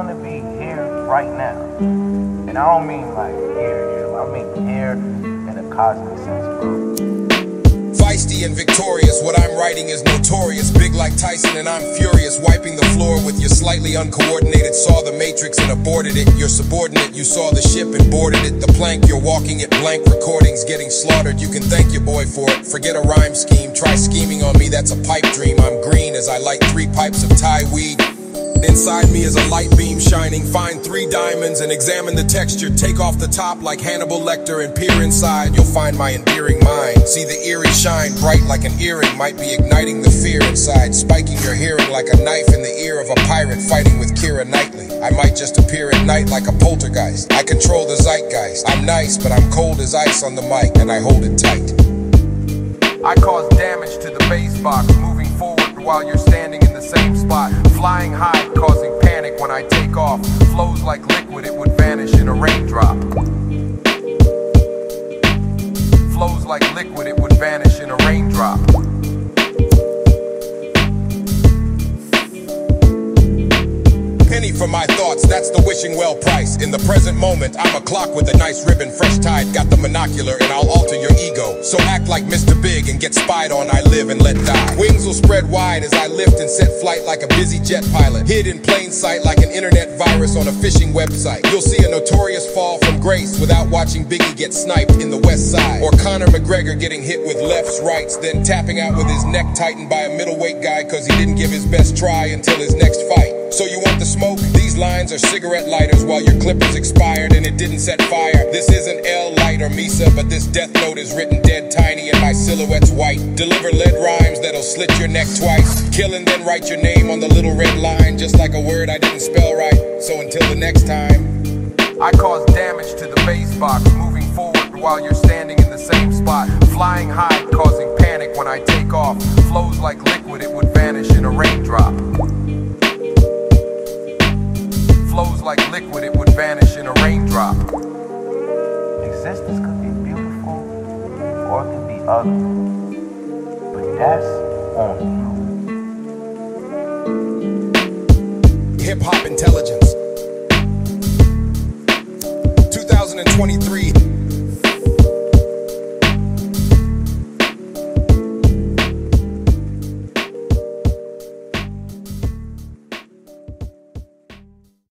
want to be here right now. And I don't mean like here, here. I mean here in a cosmic sense, bro. Feisty and victorious, what I'm writing is notorious. Big like Tyson, and I'm furious. Wiping the floor with your slightly uncoordinated. Saw the matrix and aborted it. You're subordinate, you saw the ship and boarded it. The plank, you're walking it blank. Recordings getting slaughtered. You can thank your boy for it. Forget a rhyme scheme. Try scheming on me, that's a pipe dream. I'm green as I light three pipes of Thai weed. Inside me is a light beam shining. Find three diamonds and examine the texture. Take off the top like Hannibal Lecter and peer inside. You'll find my endearing mind. See the eerie shine, bright like an earring. Might be igniting the fear inside. Spiking your hearing like a knife in the ear of a pirate fighting with Keira Knightley. I might just appear at night like a poltergeist. I control the zeitgeist. I'm nice, but I'm cold as ice on the mic and I hold it tight. I cause damage to the bass box, while you're standing in the same spot. Flying high, causing panic when I take off. Flows like liquid, it would vanish in a raindrop. Flows like liquid, it would vanish in a raindrop. penny for my thoughts, that's the wishing well price. In the present moment, I'm a clock with a nice ribbon, fresh tied, got the monocular, and I'll alter your ego. So act like Mr. Big and get spied on, I live and let die. Wings will spread wide as I lift and set flight like a busy jet pilot. Hid in plain sight like an internet virus on a phishing website. You'll see a notorious fall from grace without watching Biggie get sniped in the west side. Or Conor McGregor getting hit with lefts, rights, then tapping out with his neck tightened by a middleweight guy cause he didn't give his best try until his next fight. So you want the smoke? These lines are cigarette lighters while your clip is expired and it didn't set fire. This isn't L Light or Misa, but this death note is written dead tiny and my silhouette's white. Deliver lead rhymes that'll slit your neck twice. Kill and then write your name on the little red line, just like a word I didn't spell right. So until the next time, I cause damage to the bass box, moving forward while you're standing in the same spot. Flying high, causing panic when I take off. Flows like liquid, it would vanish in a raindrop flows like liquid, it would vanish in a raindrop. Existence could be beautiful or it could be ugly, but that's on you. Hip hop intelligence. 2023